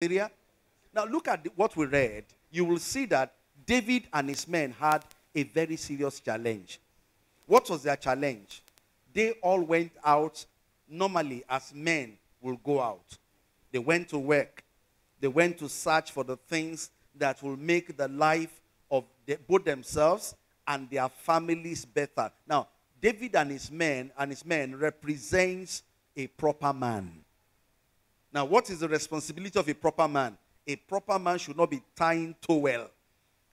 Now, look at what we read. You will see that David and his men had a very serious challenge. What was their challenge? They all went out normally as men will go out. They went to work. They went to search for the things that will make the life of the, both themselves and their families better. Now, David and his men and his men represents a proper man. Now, what is the responsibility of a proper man? A proper man should not be tying towel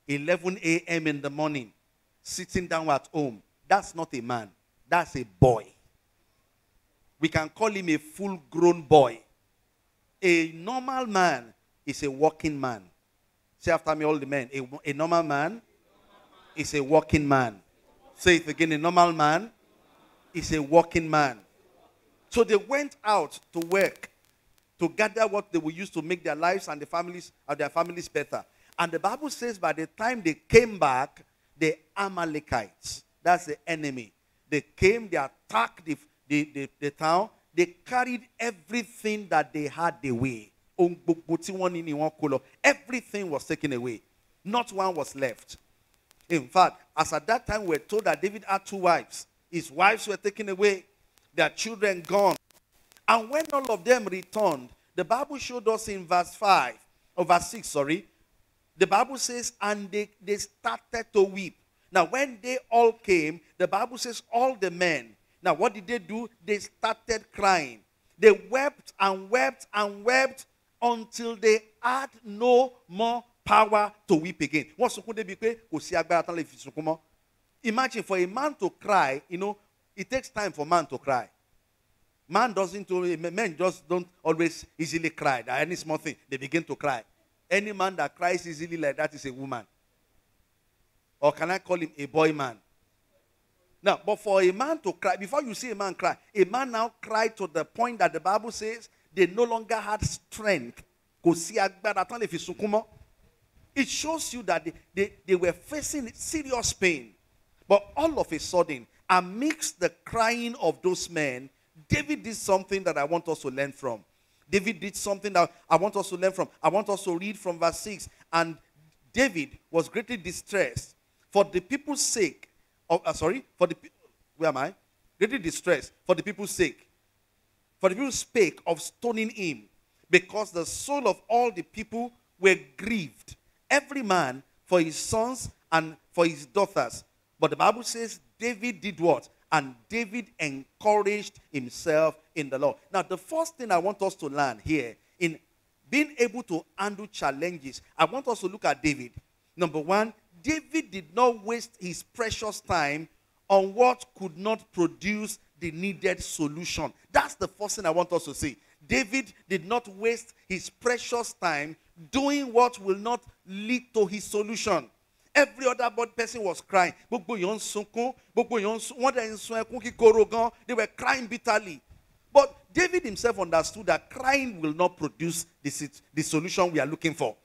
11 a.m. in the morning, sitting down at home. That's not a man. That's a boy. We can call him a full grown boy. A normal man is a working man. Say after me, all the men. A, a normal man is a working man. Say it again. A normal man is a working man. So they went out to work to gather what they will use to make their lives and the families of their families better. And the Bible says by the time they came back, the Amalekites, that's the enemy, they came, they attacked the, the, the, the town, they carried everything that they had away. Everything was taken away. Not one was left. In fact, as at that time we're told that David had two wives. His wives were taken away, their children gone. And when all of them returned, the Bible showed us in verse 5, or verse 6, sorry, the Bible says, and they, they started to weep. Now, when they all came, the Bible says, all the men. Now, what did they do? They started crying. They wept and wept and wept until they had no more power to weep again. Imagine for a man to cry, you know, it takes time for man to cry. Man doesn't, men just don't always easily cry. Any small thing, they begin to cry. Any man that cries easily like that is a woman. Or can I call him a boy man? Now, but for a man to cry, before you see a man cry, a man now cried to the point that the Bible says they no longer had strength. It shows you that they, they, they were facing serious pain. But all of a sudden, amidst the crying of those men, David did something that I want us to learn from. David did something that I want us to learn from. I want us to read from verse 6. And David was greatly distressed for the people's sake. Of, uh, sorry, for the where am I? Greatly distressed for the people's sake. For the people spake of stoning him, because the soul of all the people were grieved, every man for his sons and for his daughters. But the Bible says David did what? And David encouraged himself in the Lord. Now, the first thing I want us to learn here in being able to handle challenges, I want us to look at David. Number one, David did not waste his precious time on what could not produce the needed solution. That's the first thing I want us to see. David did not waste his precious time doing what will not lead to his solution. Every other body person was crying. Gbogbo ń sunkún, gbogbo èèyàn sun- wọ́n dẹ̀ ń sun ẹkún kíkorò gan. They were crying bitterly. But David himself understood that crying will not produce the, the solution we are looking for.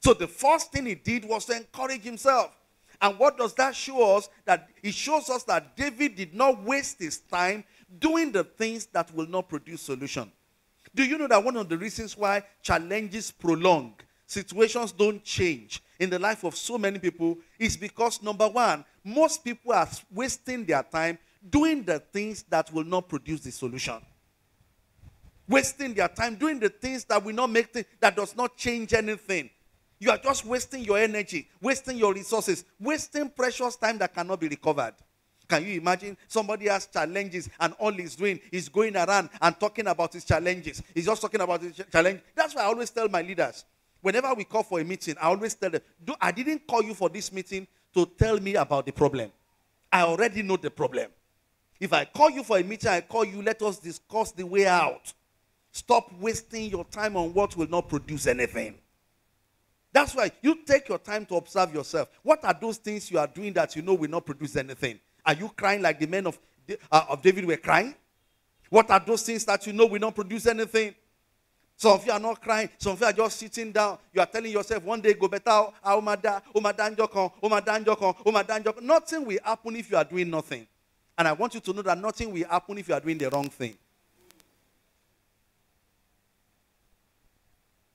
So the first thing he did was to encourage himself. And what does that show us? That it shows us that David did not waste his time doing the things that will not produce solution. Do you know that one of the reasons why challenges prolong, situations don't change in the life of so many people is because number one, most people are wasting their time doing the things that will not produce the solution. Wasting their time doing the things that will not make things that does not change anything. You are just wasting your energy wasting your resources wasting precious time that cannot be recovered. Can you imagine? Somebody has challenges and all he's doing is going around and talking about his challenges. He's just talking about his ch- challenge. That's why i always tell my leaders whenever we call for a meeting i always tell them "Do- i didn't call you for this meeting to tell me about the problem i already know the problem if I call you for a meeting, I call you, let us discuss the way out. Stop wasting your time on what will not produce anything. That's why you take your time to observe yourself. What are those things you are doing that you know will not produce anything? Are you crying like the men of, uh, of David were crying? What are those things that you know will not produce anything? Some of you are not crying. Some of you are just sitting down. You are telling yourself, one day go better. ah, Omada, Omada njokon, Omada njokon, Omada njokon." Nothing will happen if you are doing nothing. And I want you to know that nothing will happen if you are doing the wrong thing.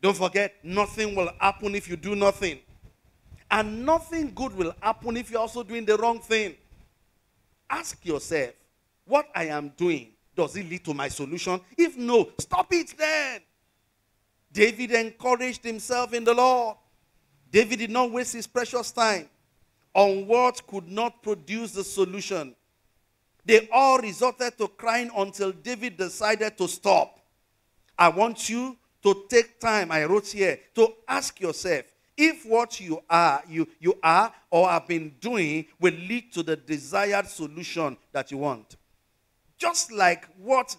Don't forget, nothing will happen if you do nothing. And nothing good will happen if you're also doing the wrong thing. Ask yourself, what I am doing, does it lead to my solution? If no, stop it then. David encouraged himself in the Lord. David did not waste his precious time on what could not produce the solution. They all resorted to crying until David decided to stop. I want you to take time, I wrote here, to ask yourself if what you are, you, you are or have been doing will lead to the desired solution that you want. Just like what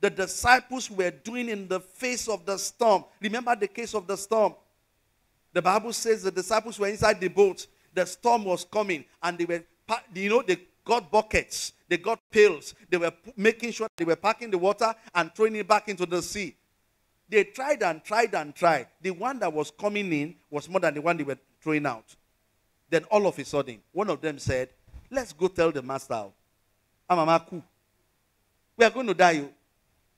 the disciples were doing in the face of the storm. Remember the case of the storm? The Bible says the disciples were inside the boat. The storm was coming, and they were, you know, they got buckets, they got pails, they were making sure they were packing the water and throwing it back into the sea. They tried and tried and tried. The one that was coming in was more than the one they were throwing out. Then all of a sudden, one of them said, Let's go tell the master. Amamaku. We are going to die. Oh.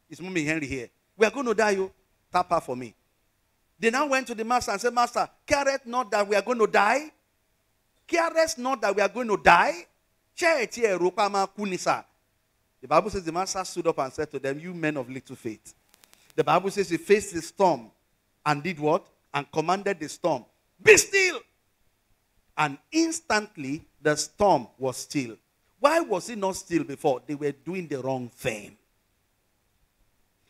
It's Mommy Henry here. We are going to die. You. Tap her for me. They now went to the master and said, Master, careth not that we are going to die? Careth not that we are going to die? The Bible says the master stood up and said to them, You men of little faith. The Bible says he faced the storm and did what? And commanded the storm, Be still. And instantly the storm was still. Why was it not still before? They were doing the wrong thing.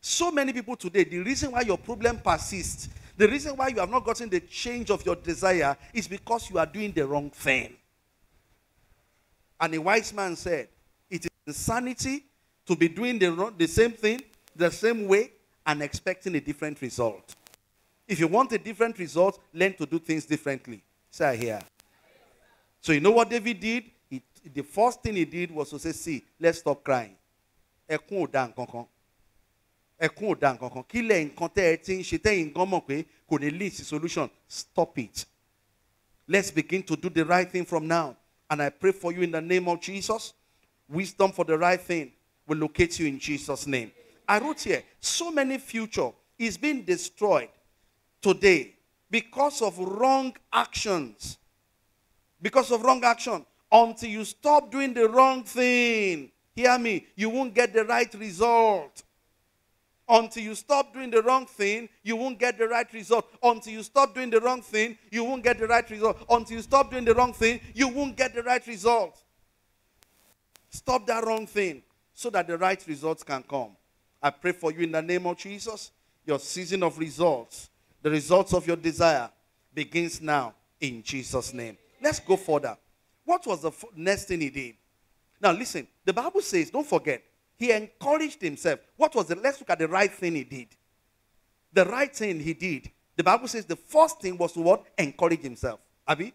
So many people today, the reason why your problem persists the reason why you have not gotten the change of your desire is because you are doing the wrong thing. And a wise man said, It is insanity to be doing the, the same thing the same way and expecting a different result. If you want a different result, learn to do things differently. Say here. So you know what David did? He, the first thing he did was to say, see, let's stop crying ẹkún ò da nǹkan kan. Kí lẹ̀ nǹkan tẹ́ ẹ ti ń ṣe tẹ́yìn gan mọ̀ pé kò ní lead solution? Stop it. Let's begin to do the right thing from now. And I pray for you in the name of Jesus. Wisdom for the right thing will locate you in Jesus name. I wrote here so many future is being destroyed today because of wrong actions. Because of wrong action. Until you stop doing the wrong thing. Hear me. You won't get the right result until you stop doing the wrong thing, you won't get the right result. Until you stop doing the wrong thing, you won't get the right result. Until you stop doing the wrong thing, you won't get the right result. Stop that wrong thing so that the right results can come. I pray for you in the name of Jesus. Your season of results, the results of your desire, begins now in Jesus' name. Let's go further. What was the next thing he did? Now, listen, the Bible says, don't forget, he encouraged himself. What was it? Let's look at the right thing he did. The right thing he did. The Bible says the first thing was to what? Encourage himself. Abi?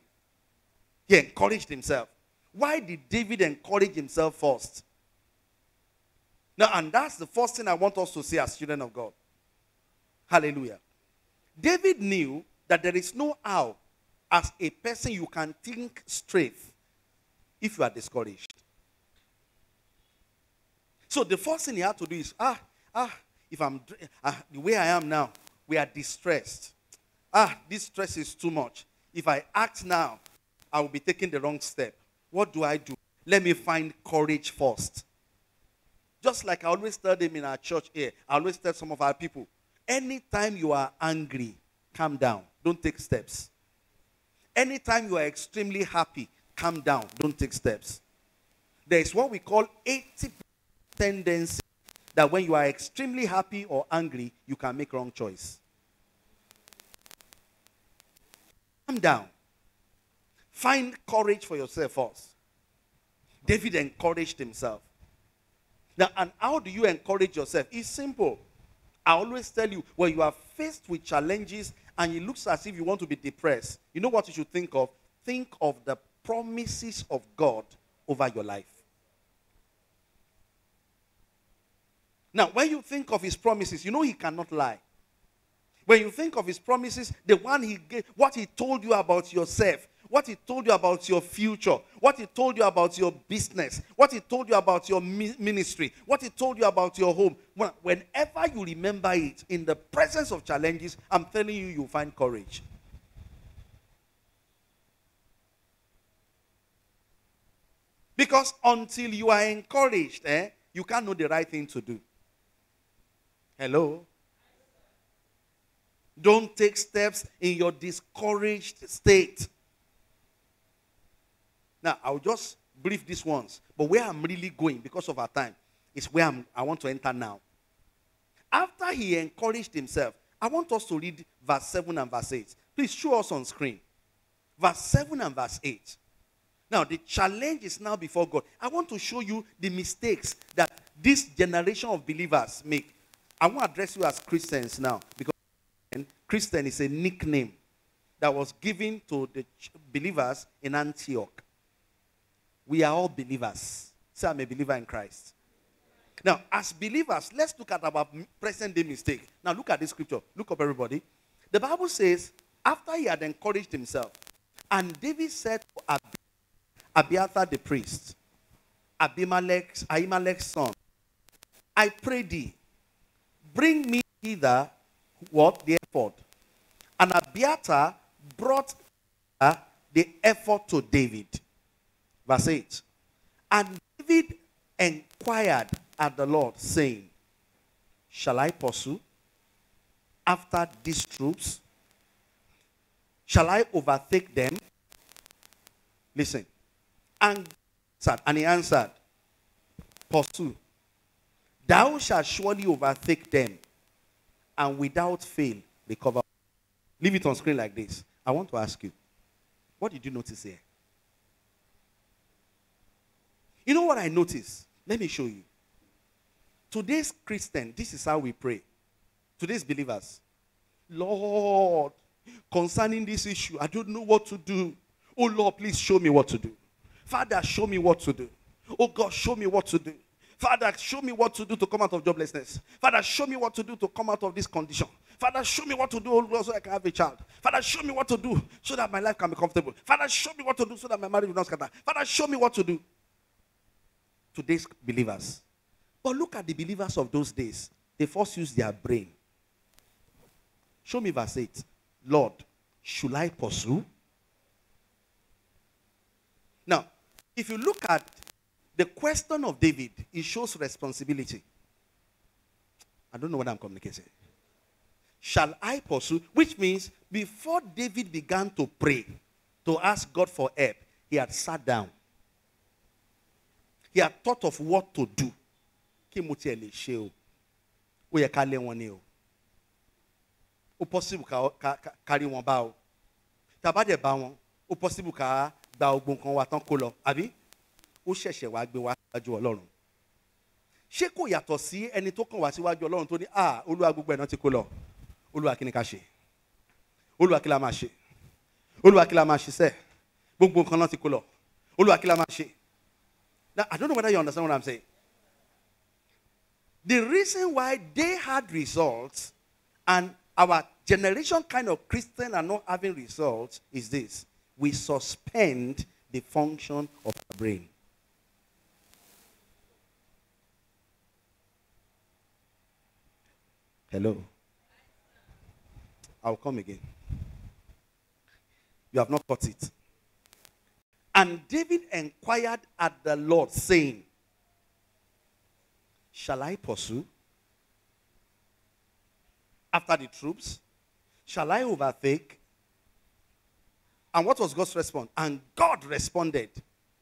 He encouraged himself. Why did David encourage himself first? Now, and that's the first thing I want us to see as children of God. Hallelujah. David knew that there is no how, as a person, you can think straight if you are discouraged. So the first thing he had to do is, ah, ah, if I'm ah, the way I am now, we are distressed. Ah, this stress is too much. If I act now, I will be taking the wrong step. What do I do? Let me find courage first. Just like I always tell them in our church here, I always tell some of our people, anytime you are angry, calm down. Don't take steps. Anytime you are extremely happy, calm down. Don't take steps. There is what we call 80 tendency that when you are extremely happy or angry, you can make wrong choice. Calm down. Find courage for yourself first. David encouraged himself. Now, and how do you encourage yourself? It's simple. I always tell you when you are faced with challenges and it looks as if you want to be depressed, you know what you should think of? Think of the promises of God over your life. Now, when you think of his promises, you know he cannot lie. When you think of his promises, the one he gave, what he told you about yourself, what he told you about your future, what he told you about your business, what he told you about your ministry, what he told you about your home, whenever you remember it in the presence of challenges, I'm telling you, you'll find courage. Because until you are encouraged, eh, you can't know the right thing to do. Hello? Don't take steps in your discouraged state. Now, I'll just brief this once, but where I'm really going because of our time is where I'm, I want to enter now. After he encouraged himself, I want us to read verse 7 and verse 8. Please show us on screen. Verse 7 and verse 8. Now, the challenge is now before God. I want to show you the mistakes that this generation of believers make. I want to address you as Christians now because Christian is a nickname that was given to the believers in Antioch. We are all believers. Say, I'm a believer in Christ. Now, as believers, let's look at our present day mistake. Now, look at this scripture. Look up, everybody. The Bible says, after he had encouraged himself, and David said to Abiathar the priest, Abimelech's, Ahimelech's son, I pray thee, bring me hither what? The ephod. And Abiathar brought the ephod to David. Verse 8. And David inquired at the Lord, saying, Shall I pursue after these troops? Shall I overtake them? Listen. And, and he answered, Pursue. Thou shalt surely overtake them, and without fail recover. Leave it on screen like this. I want to ask you, what did you notice here? You know what I noticed? Let me show you. Today's Christian, this is how we pray. Today's believers, Lord, concerning this issue, I don't know what to do. Oh Lord, please show me what to do. Father, show me what to do. Oh God, show me what to do. Father, show me what to do to come out of joblessness. Father, show me what to do to come out of this condition. Father, show me what to do so I can have a child. Father, show me what to do so that my life can be comfortable. Father, show me what to do so that my marriage will not scatter. Father, show me what to do. Today's believers. But look at the believers of those days. They first use their brain. Show me verse 8. Lord, should I pursue? Now, if you look at the question of David, it shows responsibility. I don't know what I'm communicating. Shall I pursue? Which means before David began to pray, to ask God for help, he had sat down. He had thought of what to do. Kí mo tiẹ̀ lè ṣe o? O. Possible ká kárí wọn bá o. Tàbá dẹ̀ bá wọn, possible ká gba ogbon kan wa tán kó lọ. Àbí? Ó ṣẹ̀ṣẹ̀ wá gbé wá síwájú ọlọ́run. Ṣé kò yàtọ̀ sí ẹni tó kàn wá síwájú ọlọ́run tó ní à olúwa gbogbo ẹ̀ náà ti kó lọ. Olúwa kí ni ká ṣe? Olúwa kí la máa ṣe? Olúwa kí la máa ṣiṣẹ́? Gbogbo nǹkan náà ti kó lọ. Olúwa kí la máa ṣe? Now I don't know whether you understand what I'm saying. The reason why they had results and our generation kind of Christian are not having results is this. We suspend the function of our brain. Hello. I'll come again. You have not caught it. And David inquired at the Lord, saying, Shall I pursue after the troops? Shall I overtake? And what was God's response? And God responded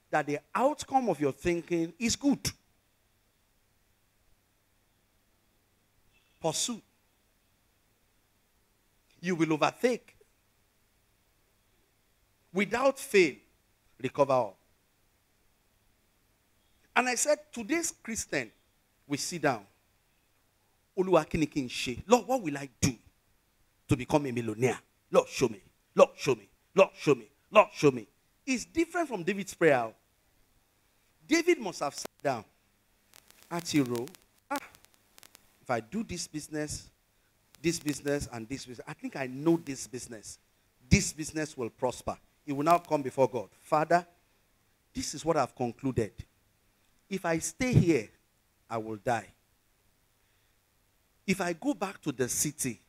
that the outcome of your thinking is good. Pursue. You will overtake. Without fail, recover all. And I said, today's Christian we sit down. Lord, what will I do to become a millionaire? Lord, show me. Lord, show me. Lord, show me. Lord, show me. It's different from David's prayer. David must have sat down at hero. I do this business, this business, and this business, I think I know this business. This business will prosper. It will now come before God. Father, this is what I've concluded. If I stay here, I will die. If I go back to the city,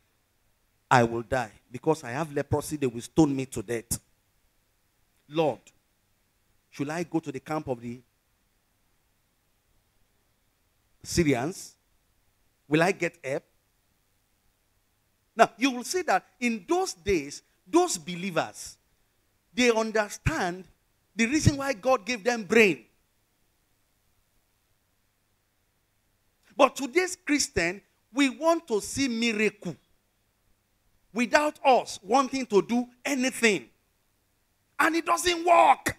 I will die because I have leprosy, they will stone me to death. Lord, should I go to the camp of the Syrians? Will I get help? Now, you will see that in those days, those believers, they understand the reason why God gave them brain. But today's Christian, we want to see miracle without us wanting to do anything. And it doesn't work.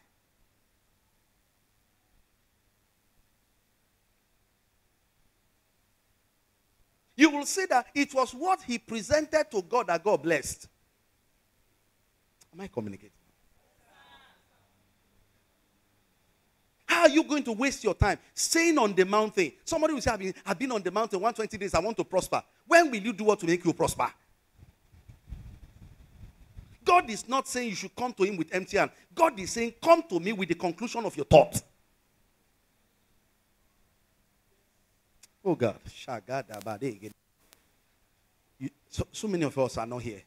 You will see that it was what he presented to God that God blessed. Am I communicating? How are you going to waste your time staying on the mountain? Somebody will say, I've been, I've been on the mountain 120 days, I want to prosper. When will you do what to make you prosper? God is not saying you should come to Him with empty hand. God is saying, Come to me with the conclusion of your thought. Oh God. You, so, so many of us are not here.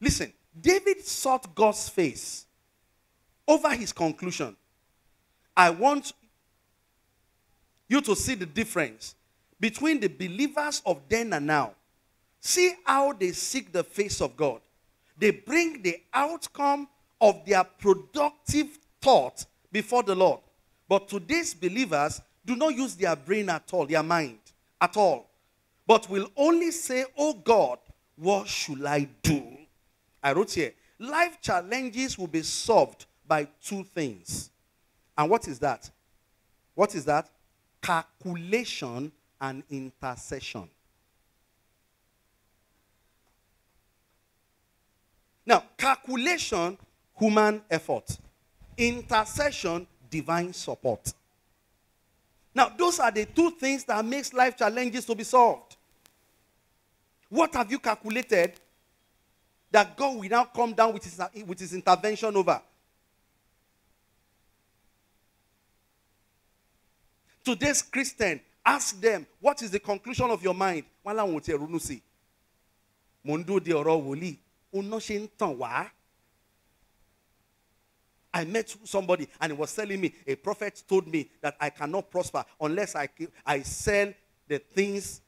Listen, David sought God's face over his conclusion. I want you to see the difference between the believers of then and now. See how they seek the face of God. They bring the outcome of their productive thought before the Lord. But today's believers do not use their brain at all, their mind at all, but will only say, Oh God, what should I do? I wrote here, life challenges will be solved by two things. And what is that? What is that? Calculation and intercession. Now, calculation, human effort. Intercession, divine support. Now, those are the two things that makes life challenges to be solved. What have you calculated that God will now come down with his, with his intervention over? Today's Christian, ask them, what is the conclusion of your mind? De ọ̀rọ̀ tàn wá. I met somebody and he was telling me, a prophet told me that I cannot prosper unless I, I sell the things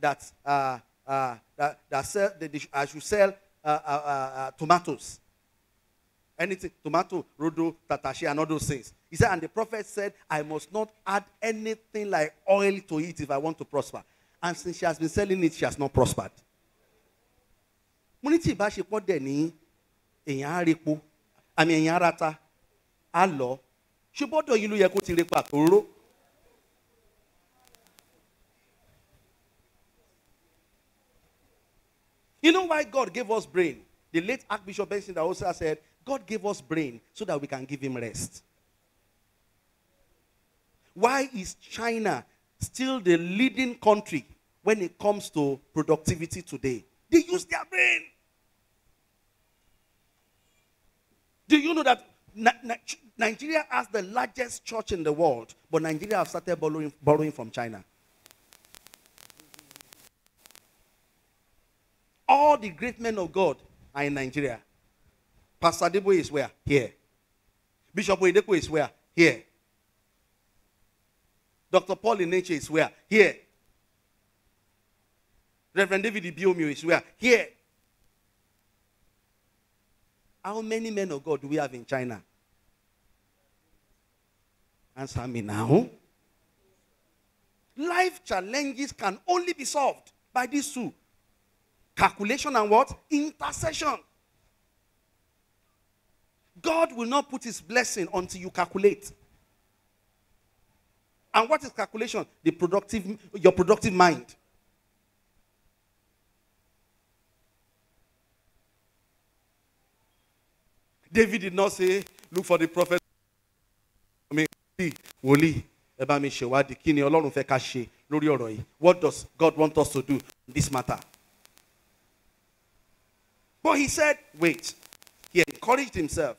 that, uh, uh, that, that sell, that I should sell uh, uh, uh, uh, tomatoes. Anything, tomato, rodo, tatashi, and all those things. He said, and the prophet said, I must not add anything like oil to it if I want to prosper. And since she has been selling it, she has not prospered. mo ní tí ìbáṣepọ̀ dẹ̀ ní àmì á lọ ṣé bọ́dọ̀ ló yẹ kó ti repo àtòróró. You know why God gave us brain? The late Archbishop Benson also said, God gave us brain so that we can give him rest. Why is China still the leading country when it comes to productivity today? They use their brain. Do you know that Nigeria has the largest church in the world, but Nigeria have started borrowing, borrowing from China? All the great men of God are in Nigeria. Pastor Debo is where? Here. Bishop Oyedepo is where? Here. Dr. Paul Enenche is where? Here. Reverend David Ibiyeomie is where? Here. How many men of God do we have in China? Answer me now. Life challenges can only be solved by these two calculation and what? Intercession. God will not put his blessing until you calculate. And what is calculation? The productive, your productive mind. David did not say, look for the prophet. Ẹ bá mi Ọlọ́run fẹ́ ká ṣe lórí ọ̀rọ̀. What does God want us to do in this matter? But he said, wait. He encouraged himself.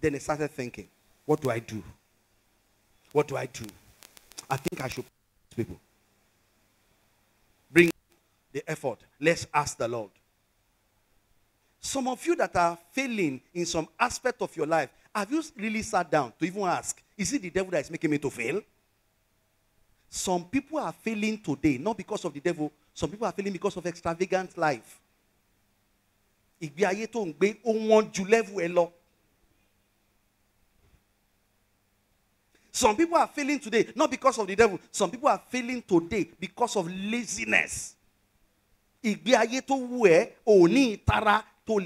Then he started thinking, what do I do? What do I do? I think I should people. Bring the ephod. Let's ask the Lord. Some of you that are failing in some aspect of your life, have you really sat down to even ask, is it the devil that is making me to fail? Some people are failing today, not because of the devil. Some people are failing because of extravagant life. Ìgbé ayé tó ń gbé ó wọ́n ju level ẹ. Some people are failing today, not because of the devil. Some people are failing today because of laziness. Ìgbé ayé tó wù ẹ́ ò ní ìtara tó.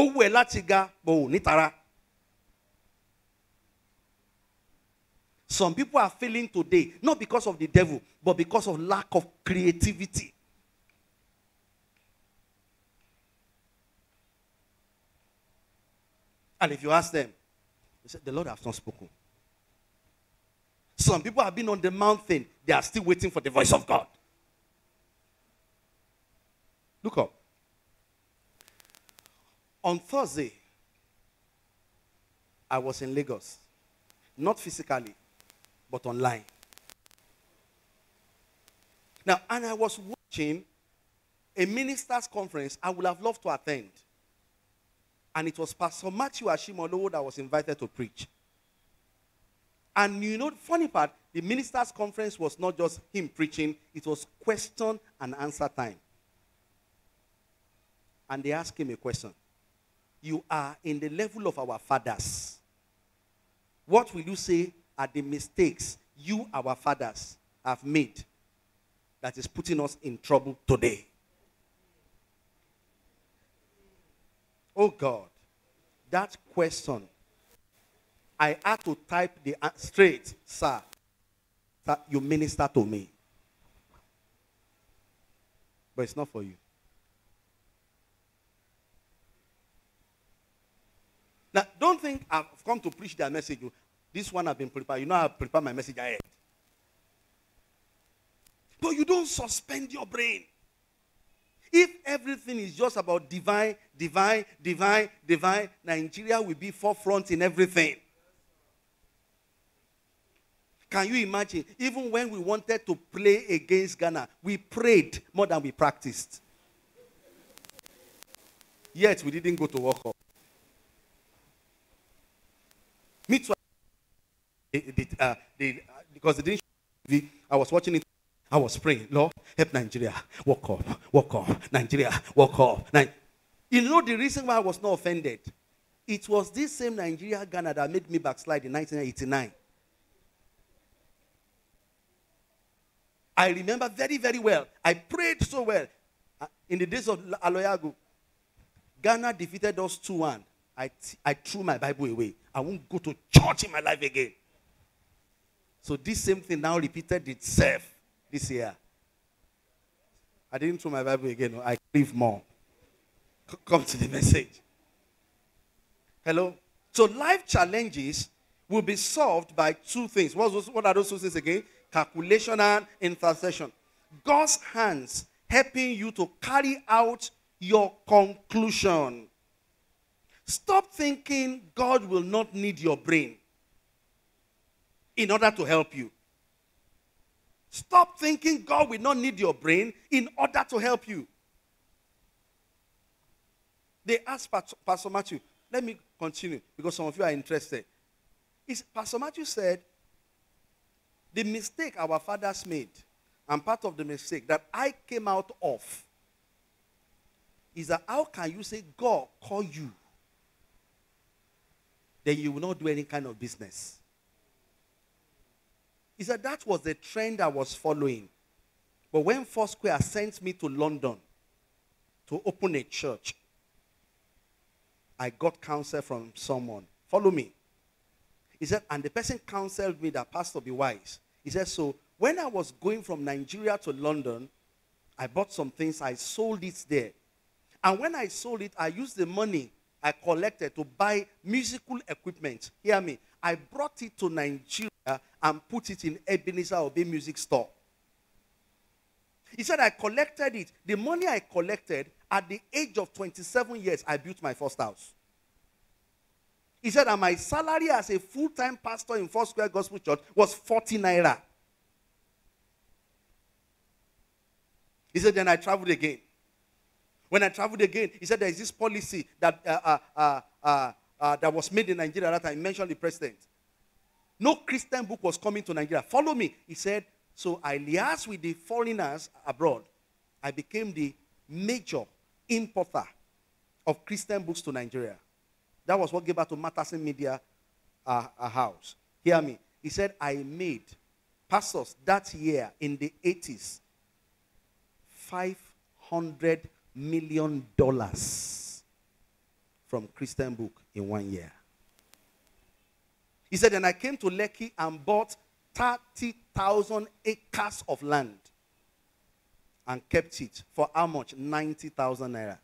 Ó ẹ́ láti ga, bọ̀ ò ní ìtara. Some people are failing today, not because of the devil, but because of lack of creativity. And if you ask them, they say, The Lord has not spoken. Some people have been on the mountain, they are still waiting for the voice of God. Look up. On Thursday, I was in Lagos. Not physically, but online. Now, and I was watching a ministers' conference I would have loved to attend. And it was Pastor Matthew Ashimolowo that was invited to preach. And you know, the funny part, the ministers' conference was not just him preaching, it was question and answer time. And they asked him a question. You are in the level of our fathers. What will you say are the mistakes you, our fathers, have made that is putting us in trouble today? Oh God, that question, I had to type the straight, sir. that you minister to me. But it's not for you. Now, don't think I've come to preach their message. This one I've been prepared. You know, I prepare my message ahead. But you don't suspend your brain. If everything is just about divine, divine, divine, divine, Nigeria will be forefront in everything. Can you imagine? Even when we wanted to play against Ghana, we prayed more than we practiced. Yet we didn't go to World Cup. Me too. Uh, uh, because they didn't I was watching it. I was praying, Lord, help Nigeria. Walk up, walk up, Nigeria, walk up. You know the reason why I was not offended? It was this same Nigeria Ghana that made me backslide in 1989. I remember very, very well. I prayed so well. Uh, In the days of Alloy Agu, Ghana defeated us 2 1. I, threw my Bible away. I won't go to church in my life again. So this same thing now repeated itself this year. I didn't throw my Bible again. I grieve more. C- Come to the message. Hello? So life challenges will be solved by two things. What are those two things again? Calculation and intercession. God's hands helping you to carry out your conclusion. Stop thinking God will not need your brain in order to help you. Stop thinking God will not need your brain in order to help you. They asked Pastor Matthew, let me continue because some of you are interested. Is Pastor Matthew said, the mistake our fathers made, and part of the mistake that I came out of, is that how can you say God call you, then you will not do any kind of business? He said that was the trend I was following. But when Foursquare sent me to London to open a church, I got counsel from someone. Follow me. He said, and the person counseled me that, Pastor, be wise. He said, so when I was going from Nigeria to London, I bought some things, I sold it there. And when I sold it, I used the money I collected to buy musical equipment. Hear me. I brought it to Nigeria and put it in Ebenezer Obey Music Store. He said, I collected it. The money I collected at the age of 27 years, I built my first house. He said, and my salary as a full time pastor in Four Square Gospel Church was 40 naira. He said, then I traveled again. When I traveled again, he said, there is this policy that, uh, uh, uh, uh, uh that was made in Nigeria that I mentioned the president. No Christian book was coming to Nigeria. Follow me. He said, so I liaised with the foreigners abroad. I became the major importer of Christian books to Nigeria. That was what gave birth to Matterson Media uh, house. Hear me. He said, I made pastors that year in the 80s 500 million dollars from Christian book in one year. He said, and I came to Lekki and bought 30,000 acres of land and kept it for how much? 90,000 naira.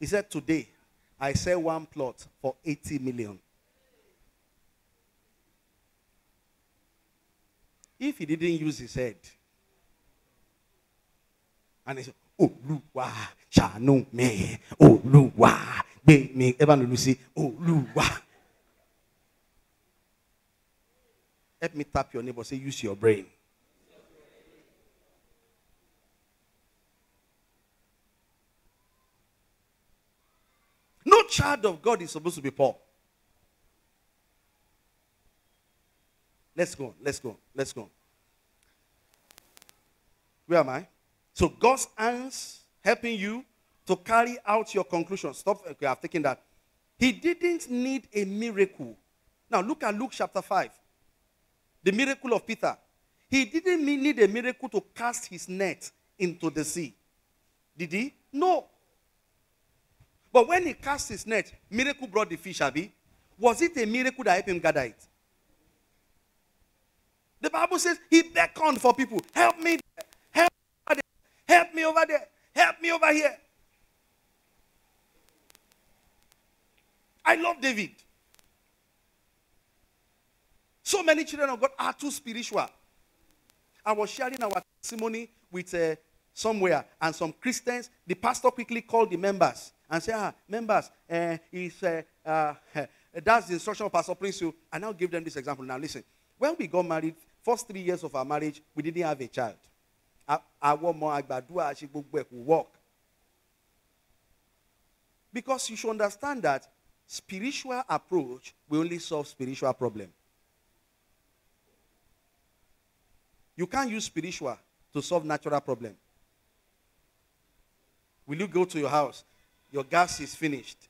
He said, Today, I sell one plot for 80 million. If he didn't use his head, and he said, Olúwa ṣàánú mi, Olúwa gbé mi. Ever no see, Olúwa. Help me tap your neighbor. Say, use your brain. No child of God is supposed to be poor. Let's go. Let's go. Let's go. Where am I? So God's hands helping you to carry out your conclusion. Stop. Okay, I've taken that. He didn't need a miracle. Now look at Luke chapter 5. The miracle of Peter. He didn't need a miracle to cast his net into the sea. Did he? No. But when he cast his net, miracle brought the fish, Abby. Was it a miracle that helped him gather it? The Bible says he beckoned for people. Help me. Help me over there. Help me over here. I love David. So many children of God are too spiritual. I was sharing our testimony with uh, somewhere, and some Christians, the pastor quickly called the members and said, Ah, members, uh, is, uh, uh, that's the instruction of Pastor Prince. And I now give them this example. Now, listen. When we got married, first three years of our marriage, we didn't have a child. Our mom, she work. Because you should understand that spiritual approach will only solve spiritual problem. You can't use spiritual to solve natural problem. Will you go to your house? Your gas is finished.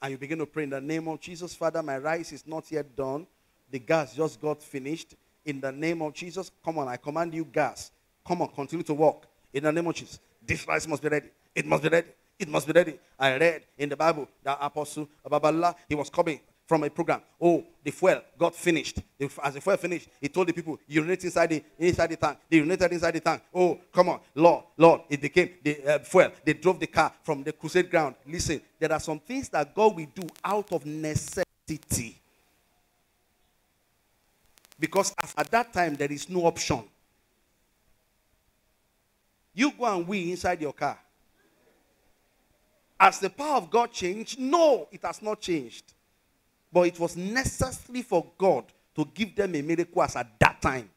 And you begin to pray in the name of Jesus, Father, my rice is not yet done. The gas just got finished. In the name of Jesus, come on, I command you, gas. Come on, continue to walk. In the name of Jesus. This rice must be ready. It must be ready. It must be ready. I read in the Bible that Apostle Babala, he was coming from a program. Oh, the fuel got finished. As the fuel finished, he told the people, urinate inside the inside the tank. They urinated inside the tank. Oh, come on, Lord, Lord. It became the uh, fuel. They drove the car from the crusade ground. Listen, there are some things that God will do out of necessity. Because at that time, there is no option. You go and wee inside your car. Has the power of God changed? No, it has not changed. But it was necessary for God to give them a miracle as at that time.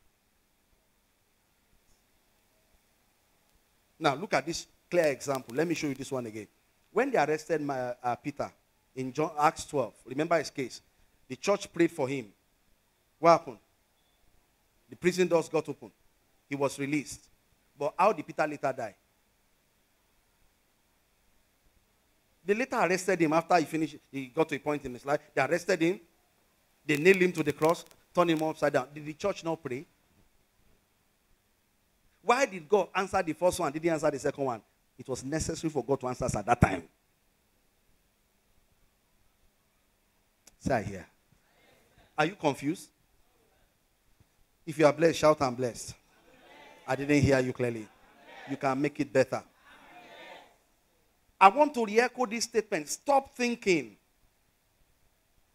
Now, look at this clear example. Let me show you this one again. When they arrested my, uh, Peter in John, Acts 12, remember his case? The church prayed for him. What happened? The prison doors got open. He was released. But how did Peter later die? They later arrested him after he finished, he got to a point in his life. They arrested him. They nailed him to the cross, turned him upside down. Did the church not pray? Why did God answer the first one? Did he answer the second one? It was necessary for God to answer us at that time. Say here. Are you confused? If you are blessed, shout I'm blessed. I didn't hear you clearly. You can make it better. I want to re-echo this statement. Stop thinking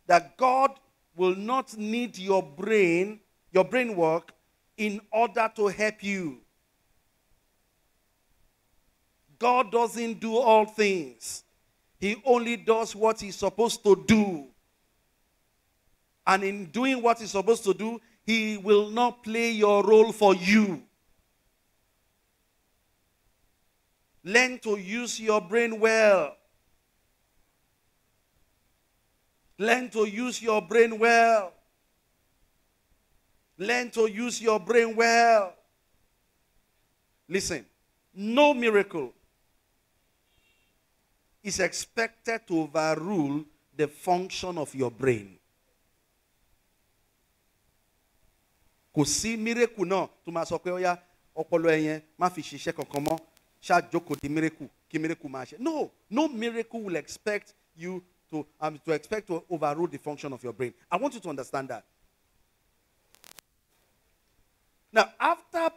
that God will not need your brain, your brain work, in order to help you. God doesn't do all things. He only does what he's supposed to do. And in doing what he's supposed to do, he will not play your role for you. Learn to use your brain well. Learn to use your brain well. Learn to use your brain well. Listen, no miracle is expected to overrule the function of your brain. kò miracle náà tó sọ pé yá ọpọlọ ẹ yẹn má fi ṣiṣẹ́ kankan mọ́ ṣáàjókòó di miracle kí miracle no no miracle will expect you to um, to expect to overrule the function of your brain. I want you to understand that. Now, after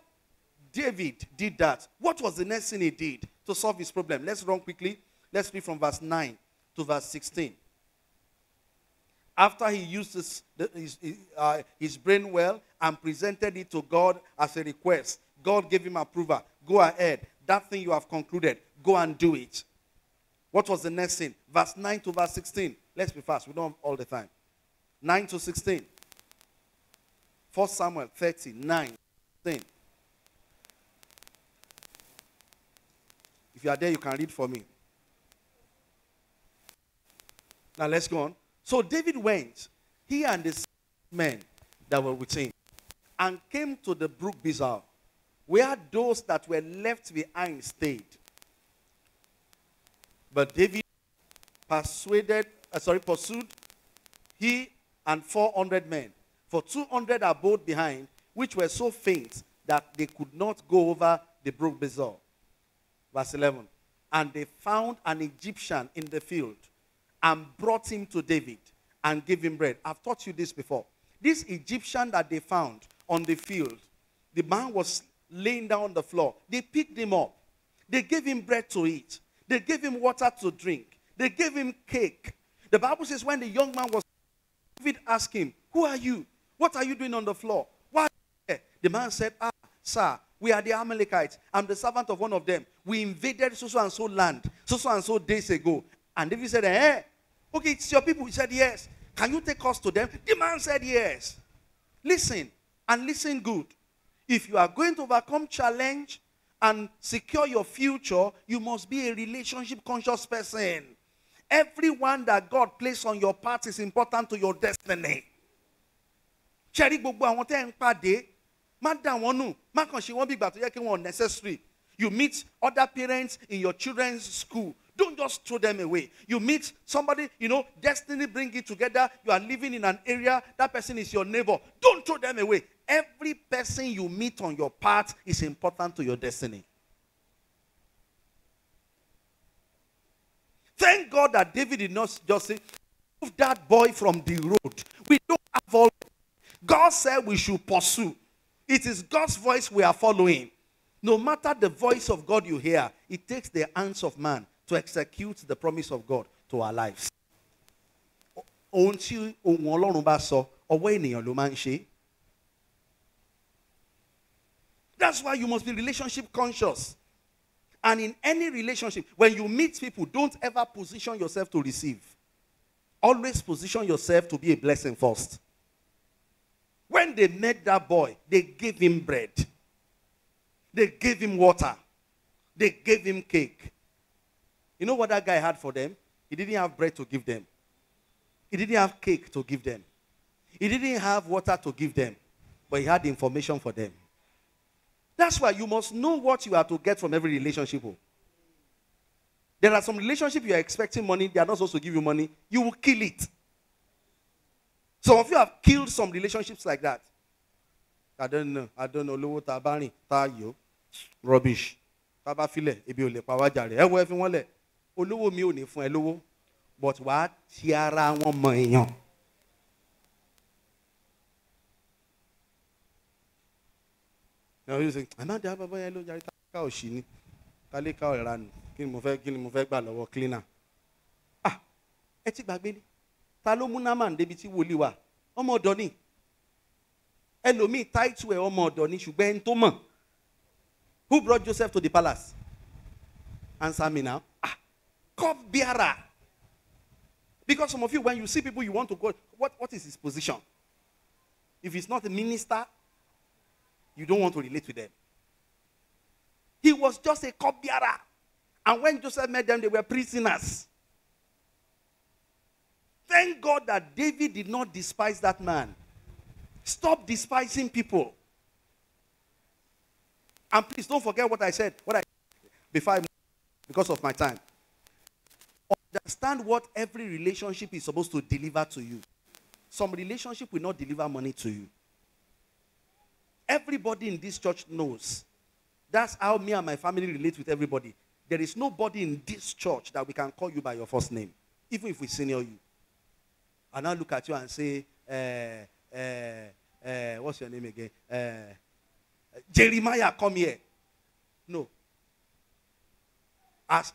David did that, what was the next thing he did to solve his problem? Let's run quickly. Let's read from verse 9 to verse 16. After he used his, his, uh, his brain well and presented it to God as a request, God gave him approval. Go ahead. That thing you have concluded, go and do it. What was the next thing? Verse 9 to verse 16. Let's be fast. We don't have all the time. 9 to 16. 1 Samuel 30, 9, 16. If you are there, you can read for me. Now let's go on. So David went, he and the men that were with him, and came to the brook Besor, where those that were left behind stayed. But David persuaded, uh, sorry, pursued he and 400 men. For 200 abode behind, which were so faint that they could not go over the brook Besor. Verse 11. And they found an Egyptian in the field and brought him to David and gave him bread. I've taught you this before. This Egyptian that they found on the field, the man was laying down on the floor. They picked him up. They gave him bread to eat. They gave him water to drink. They gave him cake. The Bible says when the young man was David asked him, Who are you? What are you doing on the floor? Why? The man said, Ah, sir, we are the Amalekites. I'm the servant of one of them. We invaded so so and so land, so so and so days ago. And David said, Eh? Okay, it's your people. He said, Yes. Can you take us to them? The man said, Yes. Listen, and listen good. If you are going to overcome challenge and secure your future, you must be a relationship conscious person. Everyone that God placed on your path is important to your destiny. ṣẹ́rí gbogbo àwọn tẹ́ ń pàdé má dà wọ́n nù má kàn ṣe wọ́n bí ìgbà tó yẹ kí wọ́n necessary. You meet other parents in your children's school. Don't just throw them away. You meet somebody, you know, destiny bring it together. You are living in an area, that person is your neighbor. Don't throw them away. Every person you meet on your path is important to your destiny. Thank God that David did not just say, move that boy from the road. We don't have all. God said we should pursue. It is God's voice we are following. No matter the voice of God you hear, it takes the hands of man to execute the promise of God to our lives. Ohun tí ohun Ọlọ́run bá sọ, ọwọ́ ènìyàn ló máa ń ṣe. That's why you must be relationship conscious. And in any relationship, when you meet people, don't ever position yourself to receive. Always position yourself to be a blessing first. When they met that boy, they gave him bread. They gave him water. They gave him cake. You know what that guy had for them? He didn't have bread to give them. He didn't have cake to give them. He didn't have water to give them. But he had information for them. That's why you must know what you are to get from every relationship. oh. There are some relationships you are expecting money, they are not supposed to give you money. You will kill it. Some of you have killed some relationships like that. I don't know. I don't know. Lówó tá a bá rìn tá a yó. Rubbish. Tá a bá. Olówó mi ò ní fún ẹ lówó. But wàá ti ara wọn mọ èèyàn. Now you say, àmọ́ àdá bàbá yẹn ló yarí ká òṣì ni. Ká ọ̀rá nù. Kí ni mo fẹ́ kí ni mo fẹ́ gbà lọ́wọ́ cleaner? Ah! Ẹ ti gbàgbé ni ta ló mú námà débi tí wòlíì wà ọmọ ọ̀dọ̀ ni ẹlòmíì táìtù ẹ̀ ọmọ ọ̀dọ̀ ni ṣùgbọ́n ẹni tó mọ̀ who brought joseph to the palace answer me now ah cup bearer because some of you when you see people you want to go what, what is his position? If he's not a minister you don't want to relate with them. He was just a cup bearer and when joseph met them they were prisoners. Thank god that david did not despise that man. Stop despising people. And please don't forget what I said. What I before I because of my time. Understand what every relationship is supposed to deliver to you. Some relationship will not deliver money to you. Everybody in this church knows. That's how me and my family relate with everybody. There is nobody in this church that we can call you by your first name, even if we senior you. And I look at you and say, uh, uh, uh, what's your name again? Jeremiah, come here. No. As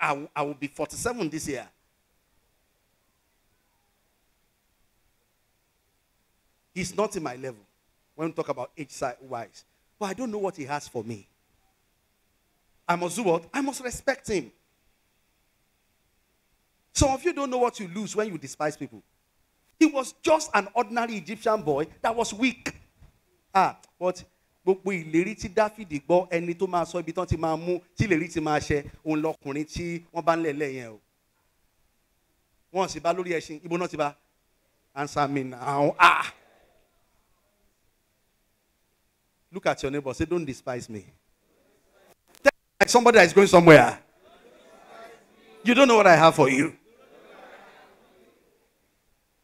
I, I, will be 47 this year. He's not in my level when we talk about age wise. But I don't know what he has for me. I must do what? I must respect him. Some of you don't know what you lose when you despise people. He was just an ordinary Egyptian boy that was weak. Ah, but gbogbo ìlérí tí dáfídì gbọ́ ẹni tó máa sọ ibi tán ti máa mú tí ìlérí ti máa ṣẹ òun lọkùnrin tí wọ́n bá ń lẹ̀lẹ̀ yẹn o. Wọ́n sì bá lórí ẹṣin. Ibo náà ti bá? Answer me now. Ah! Look at your neighbor. Say don't despise me. Tell me like somebody that is going somewhere. You don't know what I have for you.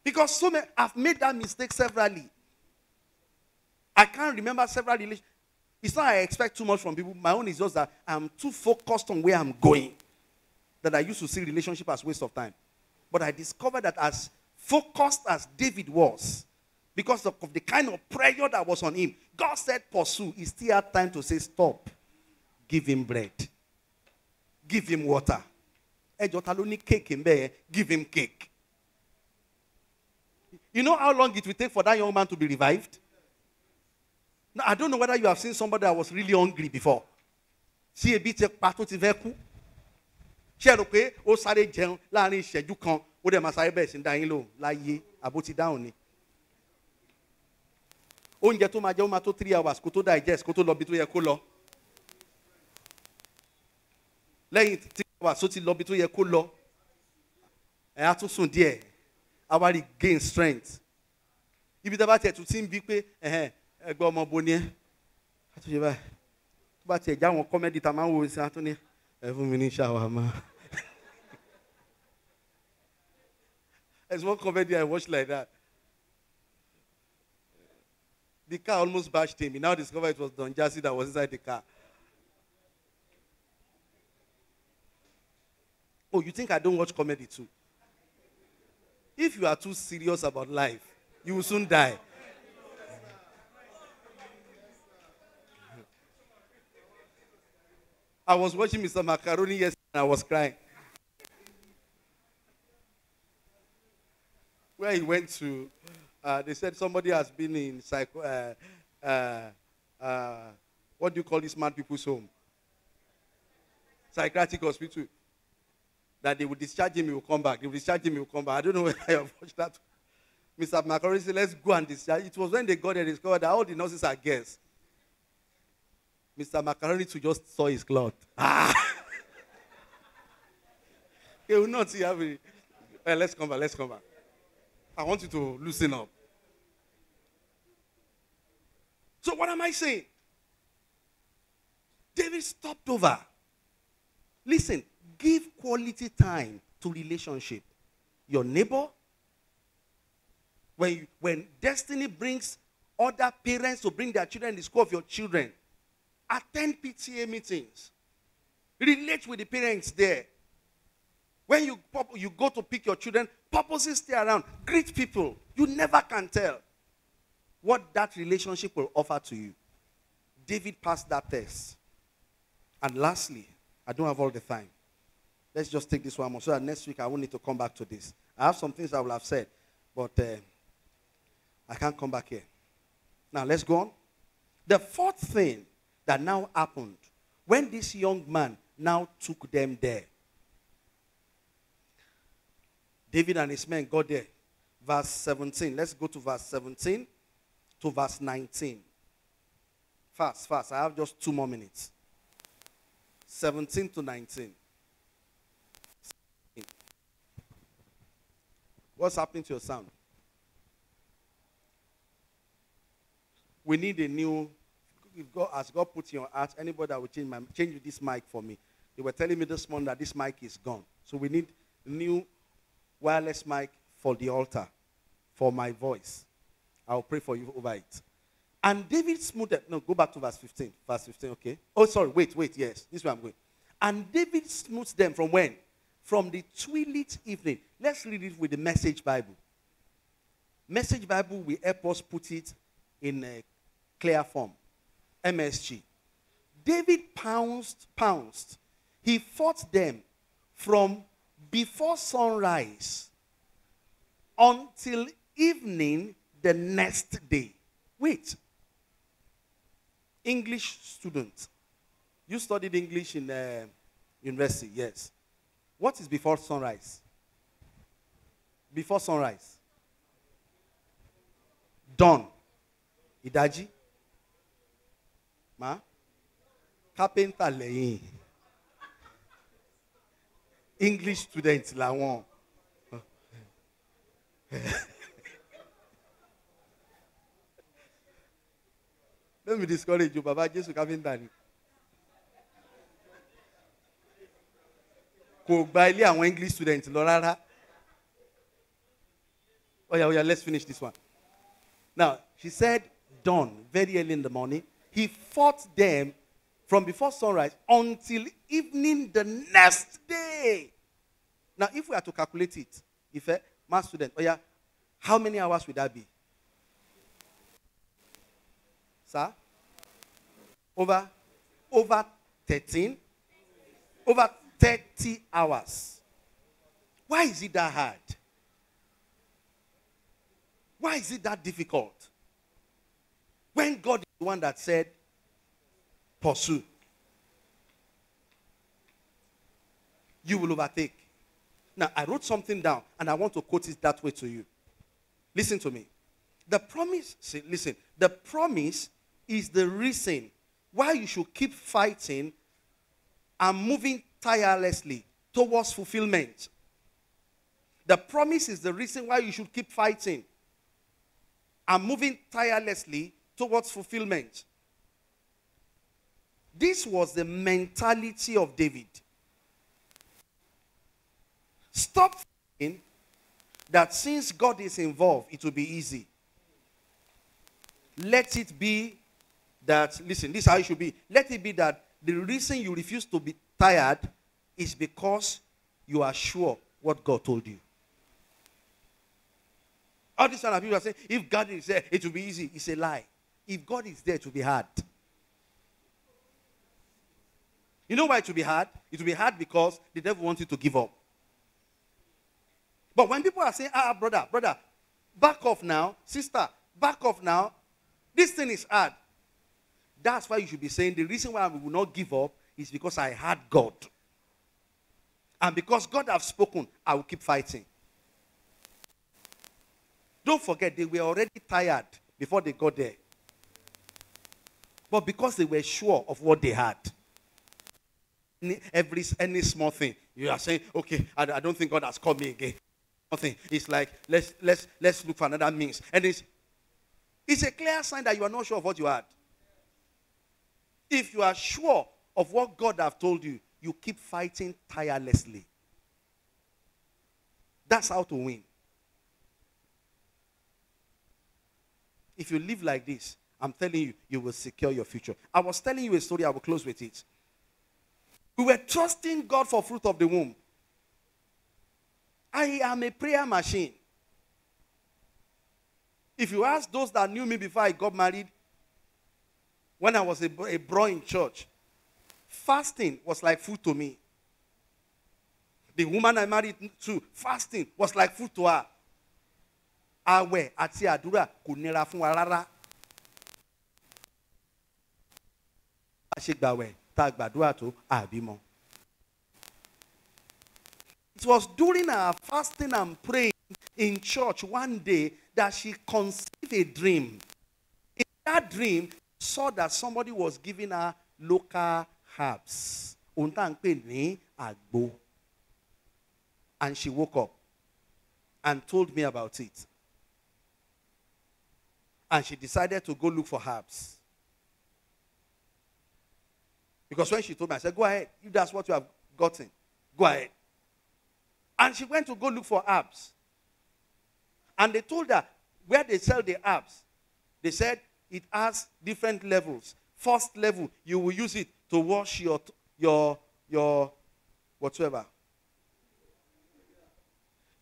Because so many I've made that mistake severally I can't remember several relations. It's not I expect too much from people. My own is just that I'm too focused on where I'm going that I used to see relationship as waste of time. But I discovered that as focused as David was, because of, of the kind of pressure that was on him, God said, pursue. He still had time to say, stop. Give him bread. Give him water. cake in there. Give him cake. You know how long it will take for that young man to be revived? Now, I don't know whether you have seen somebody that was really hungry before. See a bit pa tó ti fẹ́ kú. Ṣé ẹ rò pé ó sáré jẹun láàárín ìṣẹ́jú kan ó dẹ̀ máa sáré bẹ̀rẹ̀ sí ń dá yín lò láyé àbó ti dáhùn ni. Oúnjẹ tó máa jẹ́ ó máa tó three hours kó tó digest kó tó lọ bí tó yẹ kó lọ. Lẹ́yìn three hours ó ti lọ bí tó yẹ kó lọ. Ẹ̀ á tún sùn díẹ̀. Á wá regain strength. Ibi tí a bá tiẹ̀ tún ti ń bí pé ẹgbẹ́ ọmọ bo ni ẹ́ àtúnṣe báyìí tó bá tiẹ̀ já àwọn kọ́mẹ́dì tá a máa ń wo sí àtúnní ẹ fún mi ní ṣàwámà. There's one comedy I watched like that. The car almost bashed him. He now discovered it was Don Jazzy that was inside the car. Oh, you think I don't watch comedy too? If you are too serious about life, you will soon die. I was watching Mr. Macaroni yesterday and I was crying. Where he went to, uh, they said somebody has been in psycho, uh, uh, uh, what do you call this mad people's home? Psychiatric hospital. That they would discharge him, he will come back. They will discharge him, he will come back. I don't know whether I have watched that. Mr. Macaroni said, let's go and discharge. It was when they got there, they discovered that all the nurses are guests. Mr. Macaroni to just saw his cloth. Ah! he will not see every. Well, let's come back. Let's come back. I want you to loosen up. So, what am I saying? David stopped over. Listen, give quality time to relationship. Your neighbor. When, when destiny brings other parents to bring their children in the school of your children, attend PTA meetings. Relate with the parents there. When you, you go to pick your children, purposely stay around. Greet people. You never can tell what that relationship will offer to you. David passed that test. And lastly, I don't have all the time. Let's just take this one more so that next week I won't need to come back to this. I have some things I will have said, but uh, I can't come back here. Now let's go on. The fourth thing that now happened when this young man now took them there. David and his men got there. Verse 17. Let's go to verse 17 to verse 19. Fast, fast. I have just two more minutes. 17 to 19. What's happening to your sound? We need a new. If God, as God put in your heart, anybody that will change my change this mic for me. They were telling me this morning that this mic is gone. So we need new wireless mic for the altar, for my voice. I'll pray for you over it. And David smoothed No, go back to verse 15. Verse 15, okay. Oh, sorry, wait, wait, yes. This is where I'm going. And David smoothed them from when? From the twilight evening. Let's read it with the Message Bible. Message Bible will help us put it in a clear form. MSG. David pounced, pounced. He fought them from before sunrise until evening the next day. Wait. English student. You studied English in uh, university, yes. What is before sunrise? Before sunrise. Dawn. Ìdájí. Ma? Carpenter lẹ́yìn. English student làwọn. Let me discourage you, Baba Jésù carpenter ni. Kò gba ilé àwọn English student lọ rárá. Yeah, oh yeah, let's finish this one. Now, she said, dawn, very early in the morning. He fought them from before sunrise until evening the next day. Now, if we are to calculate it, if a math student, oh yeah, how many hours would that be? Sir? Over? Over 13? Over 30 hours. Why is it that hard? Why is it that difficult? When God the one that said, pursue, you will overtake. Now, I wrote something down and I want to quote it that way to you. Listen to me. The promise, see, listen, the promise is the reason why you should keep fighting and moving tirelessly towards fulfillment. The promise is the reason why you should keep fighting and moving tirelessly towards fulfillment. This was the mentality of David. Stop thinking that since God is involved, it will be easy. Let it be that, listen, this is how it should be. Let it be that the reason you refuse to be tired is because you are sure what God told you. All these kind of people are saying, if God is there, it will be easy. It's a lie. If God is there, it will be hard. You know why it will be hard? It will be hard because the devil wants you to give up. But when people are saying, ah, brother, brother, back off now, sister, back off now, this thing is hard. That's why you should be saying the reason why I will not give up is because I had God. And because God has spoken, I will keep fighting. Don't forget, they were already tired before they got there. But because they were sure of what they had, every any small thing, you are saying, okay, I, I don't think God has called me again. Nothing. It's like let's let's let's look for another means. And it's it's a clear sign that you are not sure of what you had. If you are sure of what God have told you, you keep fighting tirelessly. That's how to win. If you live like this, I'm telling you, you will secure your future. I was telling you a story, I will close with it. We were trusting God for fruit of the womb. I am a prayer machine. If you ask those that knew me before I got married, when I was a, a bro in church, fasting was like food to me. The woman I married to, fasting was like food to her. Àwẹ̀ àti àdúrà kò nira rárá. Ṣe gbàwẹ̀ tá a gbàdúrà tó àbímọ. It was during her fasting and praying in church one day that she conceived a dream. In that dream, saw that somebody was giving her local herbs. Ohun tá à ń pè ní àgbo. And she woke up and told me about it. And she decided to go look for herbs. Because when she told me, I said, Go ahead. If that's what you have gotten, go ahead. And she went to go look for herbs. And they told her where they sell the herbs. They said it has different levels. First level, you will use it to wash your your your whatsoever.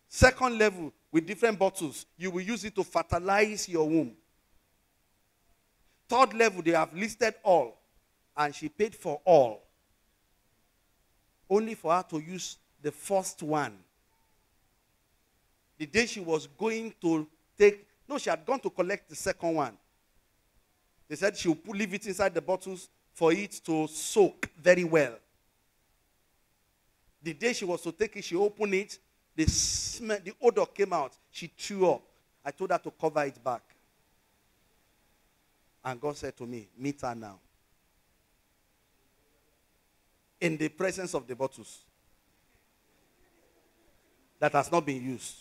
Second level, with different bottles, you will use it to fertilize your womb. Third level, they have listed all, and she paid for all. Only for her to use the first one. The day she was going to take, no, she had gone to collect the second one. They said she would leave it inside the bottles for it to soak very well. The day she was to take it, she opened it. The smell, the odor came out. She threw up. I told her to cover it back. And God said to me, Meet her now. In the presence of the bottles that has not been used.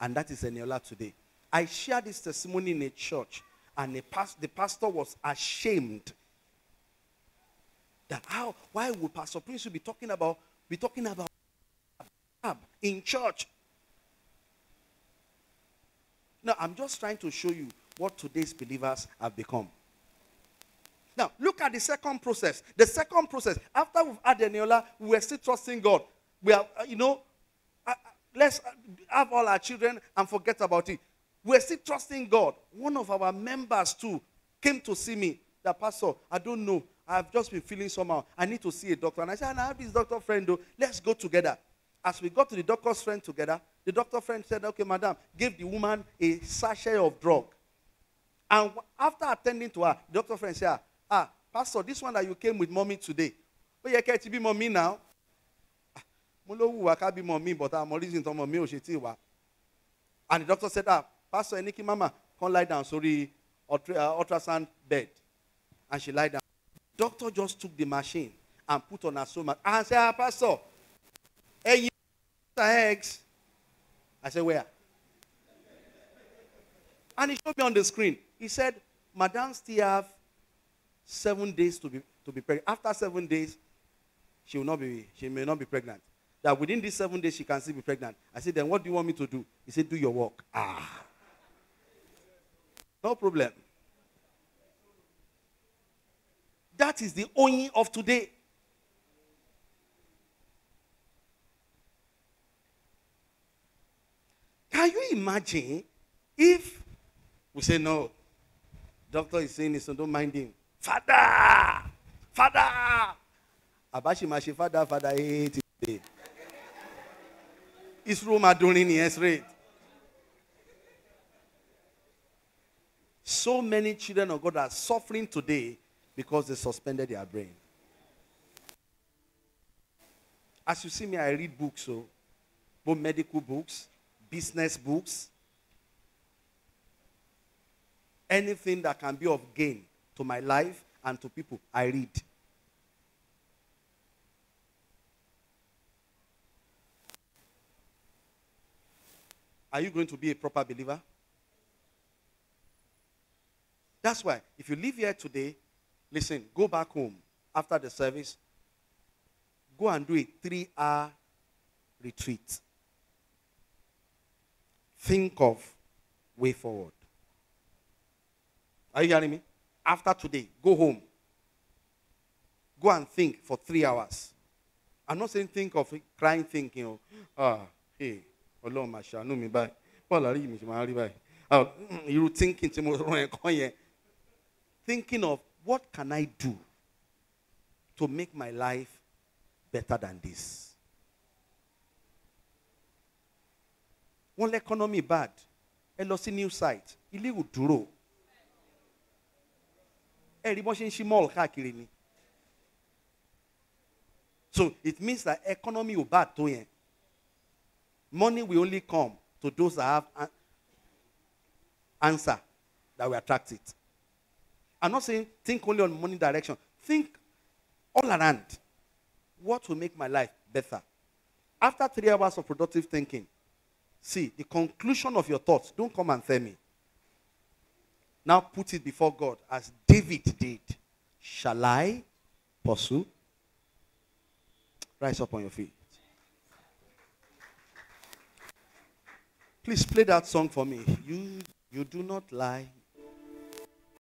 And that is Eniola today. I shared this testimony in a church, and the, past, the pastor was ashamed that how why would Pastor Prince be talking about be talking about in church? Now I'm just trying to show you what today's believers have become. Now look at the second process. The second process after we've had Eniola, we're still trusting God. We are, uh, you know, uh, uh let's uh, have all our children and forget about it. We're still trusting God. One of our members too came to see me. The pastor, I don't know. I've just been feeling somehow. I need to see a doctor. And I said, I have this doctor friend, though. Let's go together. As we got to the doctor's friend together, the doctor friend said, Okay, madam, give the woman a sachet of drug. And after attending to her, the doctor friend said, ah, Ah, Pastor, this one that you came with mommy today. Oh, yeah, can it be mommy now? Mo ló wù wá ká mommy, but I'm reason to mommy ṣe tí wá. And the doctor said, Ah, Pastor, ẹni kí mama come lie down sorry ultrasound bed. And she lied down. Doctor just took the machine and put on her stomach and said, ah, Pastor, hey, you eggs. I said, Where? And he showed me on the screen. He said, Madam still have seven days to be to be pregnant. After seven days, she will not be, she may not be pregnant. That within these seven days she can still be pregnant. I said, then what do you want me to do? He said, do your work. Ah. No problem. That is the only of today. Can you imagine if we say no? Doctor is saying this, so don't mind him. Father! Father! Abashi mashi father, father, hate it. Israel Madurin, yes, right. So many children of God are suffering today because they suspended their brain. As you see me, I read books, so both medical books, business books, anything that can be of gain to my life and to people, I read. Are you going to be a proper believer? That's why, if you live here today, listen, go back home after the service, go and do a three hour retreat. Think of way forward. Are you hearing me? After today, go home. Go and think for three hours. I'm not saying think of crying thinking, oh, ah, hey, ọlọ́run máa ṣàánú mi báyìí bọ́ọ̀lù àrí mi ṣe báyìí irú thinking thinking of what can I do to make my life better than this. wọ́n lẹ́kọ́nọ́mì bad ẹ lọ sí new site ò dúró ẹ̀rí bọ́n ṣe ń ṣí mall káàkiri ni. So it means that economy ò bad tó yẹn. Money will only come to those that have an answer that will attract it. I'm not saying think only on money direction. Think all around. What will make my life better? After three hours of productive thinking, see the conclusion of your thoughts. Don't come and tell me. Now put it before God as David did. Shall I pursue? Rise up on your feet. Please play that song for me. You you do not lie,